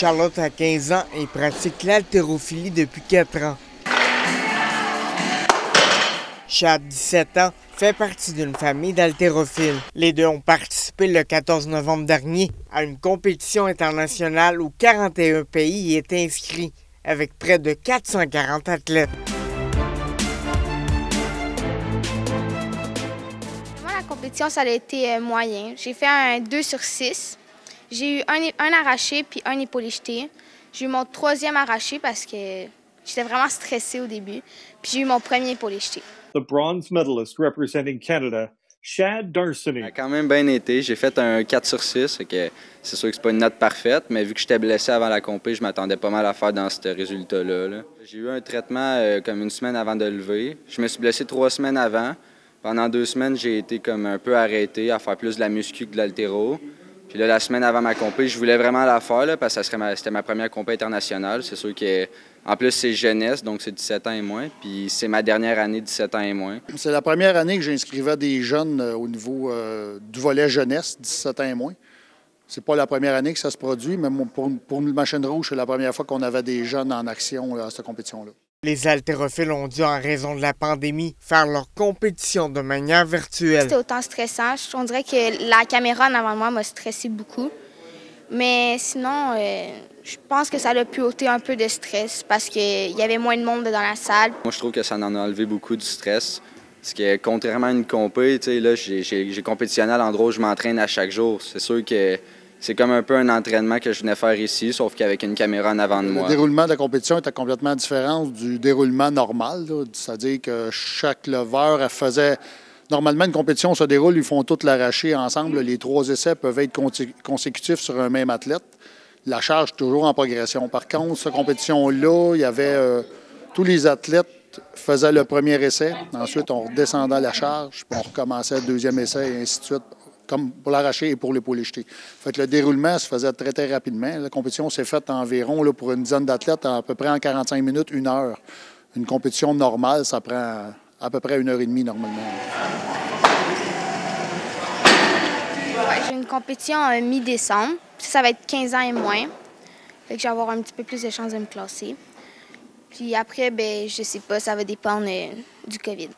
Charlotte a 15 ans et pratique l'haltérophilie depuis 4 ans. Chad, 17 ans, fait partie d'une famille d'haltérophiles. Les deux ont participé le 14 novembre dernier à une compétition internationale où 41 pays y étaient inscrits, avec près de 440 athlètes. Moi, la compétition, ça a été euh, moyen. J'ai fait un 2 sur 6. J'ai eu un, un arraché puis un épaulé jeté. J'ai eu mon troisième arraché parce que j'étais vraiment stressée au début. Puis j'ai eu mon premier épaulé jeté. The bronze medalist representing Canada, Shad Darseny. Ça a quand même bien été. J'ai fait un 4 sur 6. que C'est sûr que c'est pas une note parfaite, mais vu que j'étais blessé avant la compé, je m'attendais pas mal à faire dans ce résultat-là. là. J'ai eu un traitement euh, comme une semaine avant de lever. Je me suis blessé trois semaines avant. Pendant deux semaines, j'ai été comme un peu arrêté à faire plus de la muscu que de l'altéro. Puis là, la semaine avant ma compé, je voulais vraiment la faire là, parce que c'était ma première compé internationale. C'est sûr que en plus c'est jeunesse, donc c'est 17 ans et moins. Puis c'est ma dernière année 17 ans et moins. C'est la première année que j'inscrivais des jeunes euh, au niveau euh, du volet jeunesse, 17 ans et moins. C'est pas la première année que ça se produit, mais pour, pour Machine Rouge, c'est la première fois qu'on avait des jeunes en action là, à cette compétition-là. Les haltérophiles ont dû, en raison de la pandémie, faire leur compétition de manière virtuelle. C'était autant stressant. Je- On dirait que la caméra en avant de moi m'a stressé beaucoup. Mais sinon, euh, je pense que ça a pu ôter un peu de stress parce qu'il y avait moins de monde dans la salle. Moi, je trouve que ça en a enlevé beaucoup du stress. Parce que contrairement à une compé, tu sais, là, j'ai compétitionné à l'endroit où je m'entraîne à chaque jour. C'est sûr que c'est comme un peu un entraînement que je venais faire ici, sauf qu'avec une caméra en avant de Le moi. déroulement de la compétition était complètement différent du déroulement normal. C'est-à-dire que chaque leveur faisait. Normalement, une compétition se déroule, ils font tout l'arracher ensemble. Les trois essais peuvent être consécutifs sur un même athlète. La charge est toujours en progression. Par contre, cette compétition-là, il y avait. euh, tous les athlètes faisaient le premier essai. Ensuite, on redescendait la charge, puis on recommençait le deuxième essai, et ainsi de suite, comme pour l'arracher et pour l'épaule jeté. Fait que le déroulement se faisait très, très rapidement. La compétition s'est faite environ, pour une dizaine d'athlètes, à peu près en 45 minutes, une heure. Une compétition normale, ça prend à peu près une heure et demie normalement. J'ai une compétition euh, mi-décembre. Ça, ça va être 15 ans et moins. Fait que je vais avoir un petit peu plus de chances de me classer. Puis après, ben, je sais pas, ça va dépendre euh, du COVID.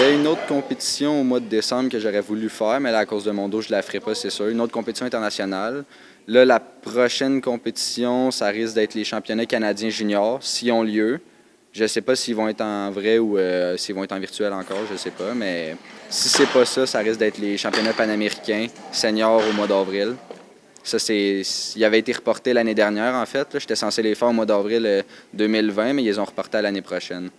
Il y a une autre compétition au mois de décembre que j'aurais voulu faire, mais là, à cause de mon dos, je la ferai pas, c'est sûr. Une autre compétition internationale. Là, la prochaine compétition, ça risque d'être les championnats canadiens juniors, s'ils ont lieu. Je ne sais pas s'ils vont être en vrai ou euh, s'ils vont être en virtuel encore, je ne sais pas. Mais si c'est pas ça, ça risque d'être les championnats panaméricains seniors au mois d'avril. Ça, c'est, il avait été reporté l'année dernière, en fait. J'étais censé les faire au mois d'avril euh, 2020, mais ils les ont reportés à l'année prochaine.